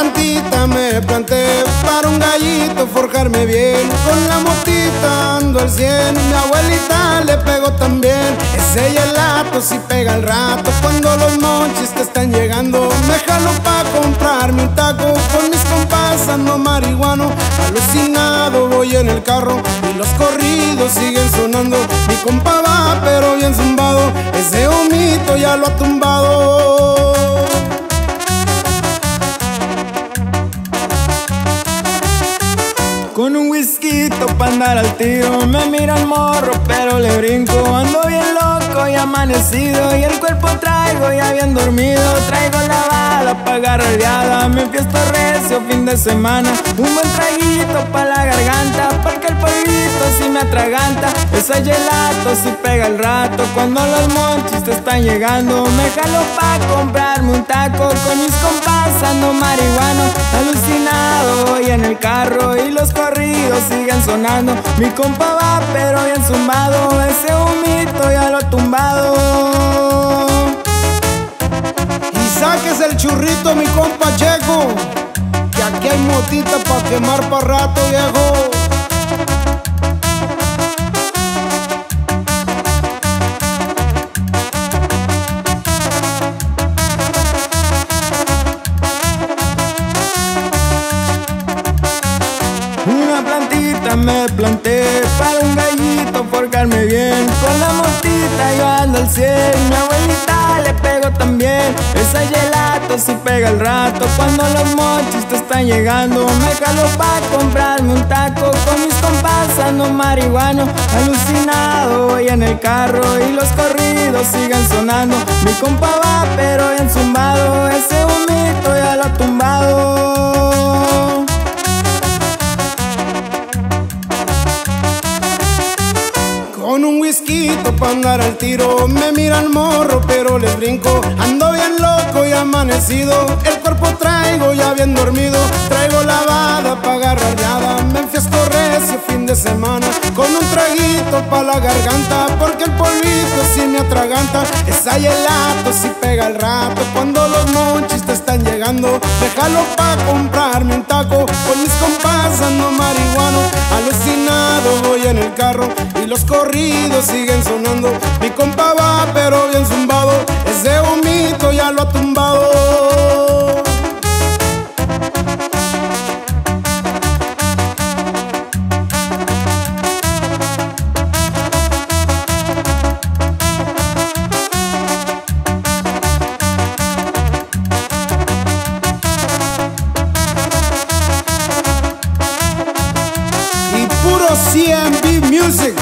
plantita me planté para un gallito forjarme bien. Con la motita ando al cien, mi abuelita le pegó también. Es ella el lato si pega el rato. Cuando los noches te están llegando, me jalo pa' comprarme un taco. Con mis compas ando marihuano, alucinado voy en el carro. Y los corridos siguen sonando. Mi compa va pero bien zumbado, ese omito ya lo ha tumbado Con un whisky pa' andar al tiro Me mira el morro pero le brinco. Ando bien loco y amanecido. Y el cuerpo traigo ya bien dormido. Traigo la bala pa' agarrar Me empiezo recio fin de semana. Un buen traguito pa' la garganta Porque el polvito si me atraganta. Ese gelato si pega el rato. Cuando los monchis te están llegando Me jalo pa' comprarme un taco. Con mis compas ando marihuano Alucinado voy en el carro y los corridos siguen sonando. Mi compa va pero bien zumbado. Ese humito ya lo ha tumbado. Y saques el churrito mi compa Checo. Que aquí hay motita pa' quemar pa' rato viejo me planté. Para un gallito forjarme bien. Con la motita yo ando al cien. Mi abuelita le pego también. Esa gelato si pega el rato. Cuando los mochis te están llegando Me jalo pa' comprarme un taco. Con mis compas ando marihuano. Alucinado voy en el carro Y los corridos siguen sonando. Mi compa va pero bien zumbado Con un whisky pa' andar al tiro. Me mira el morro pero le brinco. Ando bien loco y amanecido. El cuerpo traigo ya bien dormido. Traigo lavada pa' agarrar Me enfiesto recio fin de semana. Con un traguito pa' la garganta. Porque el polvito si me atraganta. Esa gelato si pega el rato. Cuando los monchis te están llegando Déjalo pa' comprarme corridos siguen sonando. Mi compa va pero bien zumbado. Ese humito ya lo ha tumbado. Y puro CMB Music